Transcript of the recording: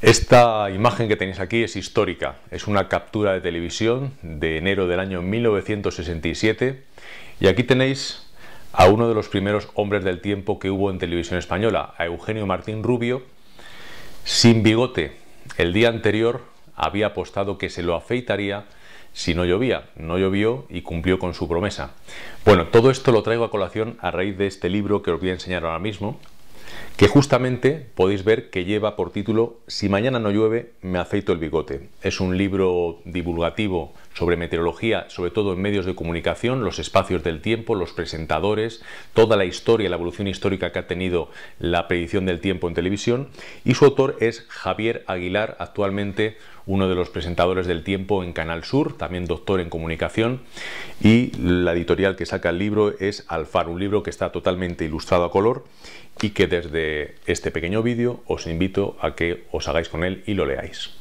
Esta imagen que tenéis aquí es histórica, es una captura de televisión de enero del año 1967 y aquí tenéis a uno de los primeros hombres del tiempo que hubo en televisión española, a Eugenio Martín Rubio, sin bigote. El día anterior había apostado que se lo afeitaría si no llovía. No llovió y cumplió con su promesa. Bueno, todo esto lo traigo a colación a raíz de este libro que os voy a enseñar ahora mismo, que justamente podéis ver que lleva por título Si mañana no llueve, me aceito el bigote. Es un libro divulgativo sobre meteorología, sobre todo en medios de comunicación, los espacios del tiempo, los presentadores, toda la historia, la evolución histórica que ha tenido la predicción del tiempo en televisión. Y su autor es Javier Aguilar, actualmente uno de los presentadores del tiempo en Canal Sur, también doctor en comunicación. Y la editorial que saca el libro es Alfar, un libro que está totalmente ilustrado a color y que desde este pequeño vídeo os invito a que os hagáis con él y lo leáis.